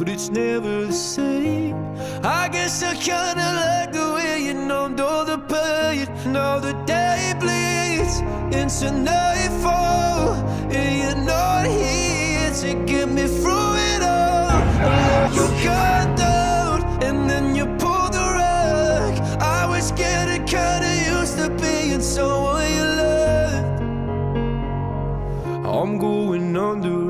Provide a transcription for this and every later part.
but it's never the same. I guess I kinda like the way you numbed all the pain. Now the day bleeds into nightfall, and you're not here to get me through it all. Let you got down, and then you pulled the rug. I was getting kinda used to being someone you loved. I'm going under,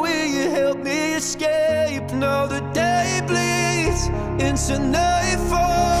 help me escape. Now the day bleeds into nightfall,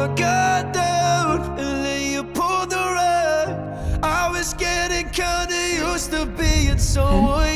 I guard down, and then you pulled the rug. I was getting kinda used to being someone